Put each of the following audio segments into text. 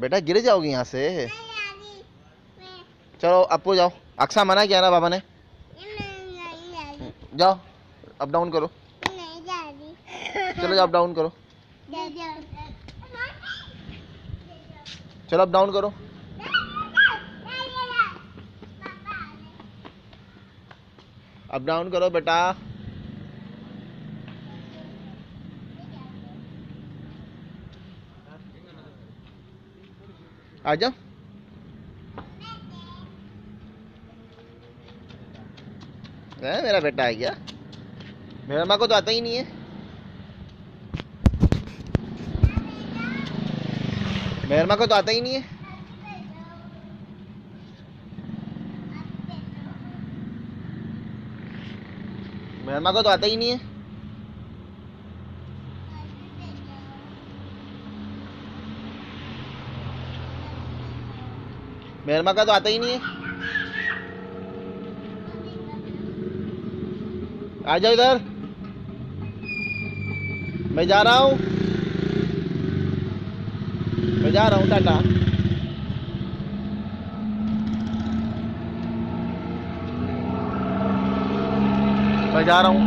बेटा गिर जाओगी यहाँ से। चलो आपको जाओ। अक्सा मना किया ना बाबा ने? जाओ अप डाउन करो। चलो जाओ अप डाउन करो। चलो अप डाउन करो। अप डाउन करो बेटा। आ जाओ है, मेरा बेटा आ गया मेरा माँ को तो आता ही नहीं है। मेहर माँ को तो आता ही नहीं है। मेहर माँ को तो आता ही नहीं है। मेहर माँ का तो आता ही नहीं है। आ जाओ इधर। मैं जा रहा हूँ। मैं जा रहा हूँ, टाटा। मैं जा रहा हूँ।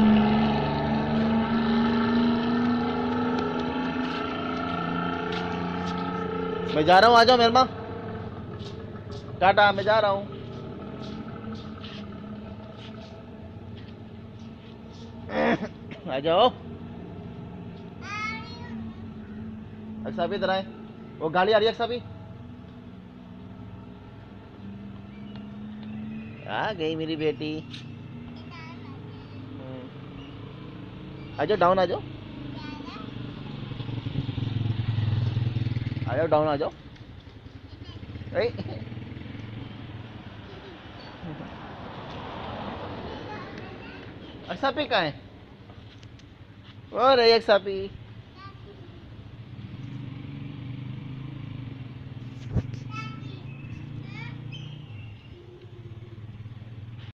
मैं जा रहा हूँ, आ जाओ मेहरमा टाटा, मैं जा रहा हूँ। आ जाओ। अक्सा भी इधर आए। वो गाड़ी आ रही है अक्सा आ गई मेरी बेटी। हम्म। आ जाओ डाउन आ जाओ। आ जाओ डाउन आ जाओ। ए सापी कहाँ है? और एक सापी।